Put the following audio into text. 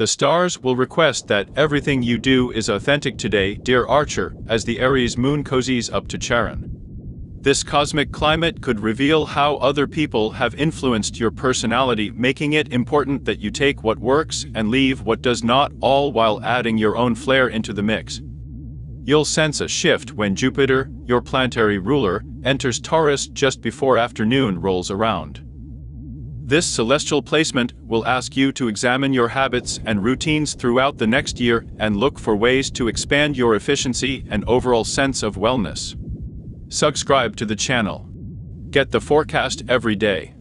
The stars will request that everything you do is authentic today, dear Archer, as the Aries moon cozies up to Chiron. This cosmic climate could reveal how other people have influenced your personality, making it important that you take what works and leave what does not, all while adding your own flair into the mix. You'll sense a shift when Jupiter, your planetary ruler, enters Taurus just before afternoon rolls around. This celestial placement will ask you to examine your habits and routines throughout the next year and look for ways to expand your efficiency and overall sense of wellness. Subscribe to the channel. Get the forecast every day.